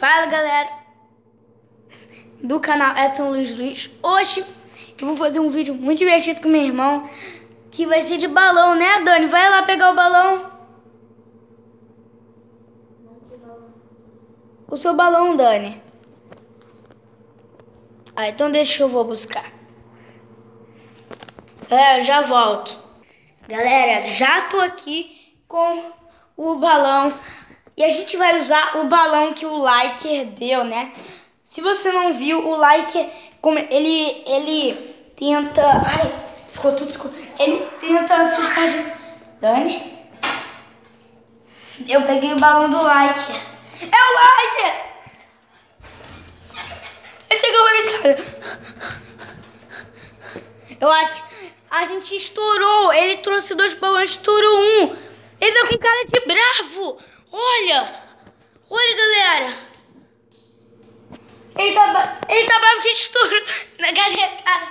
Fala galera do canal Edson Luiz Luiz. Hoje eu vou fazer um vídeo muito divertido com meu irmão que vai ser de balão, né, Dani? Vai lá pegar o balão. O seu balão, Dani. Ah, então deixa que eu vou buscar. É, já volto. Galera, já tô aqui com o balão. E a gente vai usar o balão que o Liker deu, né? Se você não viu, o Liker, ele, ele tenta... Ai, ficou tudo escuro. Ele tenta assustar a gente. Dani? Eu peguei o balão do Liker. É o Liker! Ele chegou na escada. Eu acho que a gente estourou. Ele trouxe dois balões, estourou um. Ele tá com cara de bravo. Olha. Olha, galera. Ele tá, ele tá bravo que estourou na galera.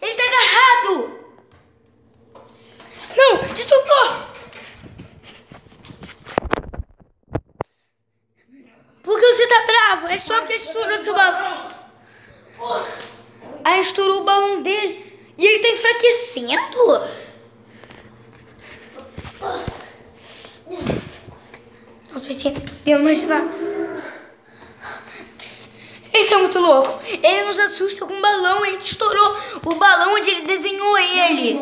Ele tá agarrado. Não, te soltou. Por que você tá bravo? É só porque estourou seu balão. Aí estourou o balão dele. E ele tá enfraquecendo? Eu pensei, eu imaginar. Ele tá muito louco. Ele nos assusta com o balão. Ele estourou o balão onde ele desenhou ele.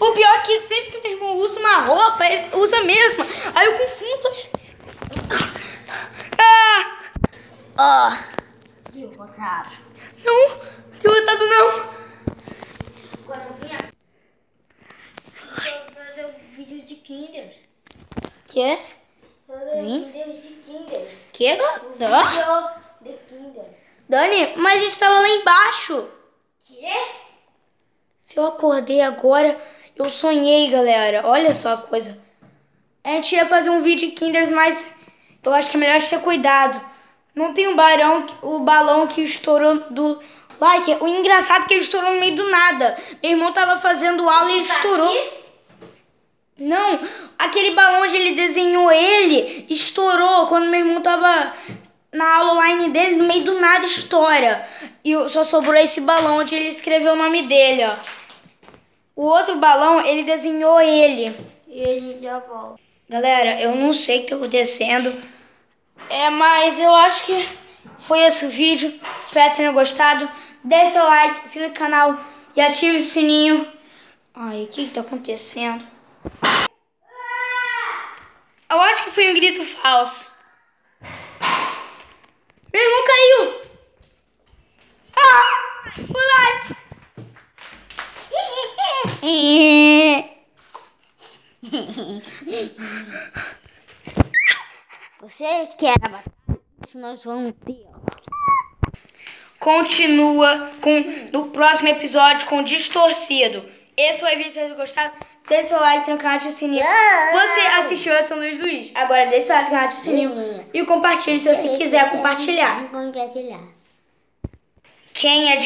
O pior é que sempre que meu irmão usa uma roupa, ele usa a mesma. Aí eu confundo. Ah! Ó. Derrotado. Não, derrotado não. Agora vinha. Vou fazer um vídeo de Kinder. Quê? Vim? um vídeo de Kinder. Quê? Um Dani? mas a gente tava lá embaixo. Quê? Se eu acordei agora, eu sonhei, galera. Olha só a coisa. A gente ia fazer um vídeo de Kinders, mas eu acho que é melhor ter cuidado. Não tem um barão, o balão que estourou do like. O engraçado é que ele estourou no meio do nada. Meu irmão tava fazendo aula e ele Tá estourou. Não, aquele balão onde ele desenhou ele estourou quando meu irmão tava na aula online dele, no meio do nada estoura. E só sobrou esse balão onde ele escreveu o nome dele, ó. O outro balão, ele desenhou ele. E gente já volta. Galera, eu não sei o que tá acontecendo. É, mas eu acho que foi esse o vídeo. Espero que tenham gostado. Dê seu like, se inscreva no canal e ative o sininho. Ai, o que que tá acontecendo? Eu acho que foi um grito falso. Meu irmão caiu! Ah! O like! Você quer a batalha? Isso nós vamos ter. continua com no próximo episódio com Distorcido. Esse foi o vídeo, se vocês gostaram, deixe seu like no canal, ative o sininho. Você assistiu a São Luís Luiz. Agora deixe seu like no canal, ative o sininho. E compartilhe se você quiser compartilhar. Compartilhar. Quem é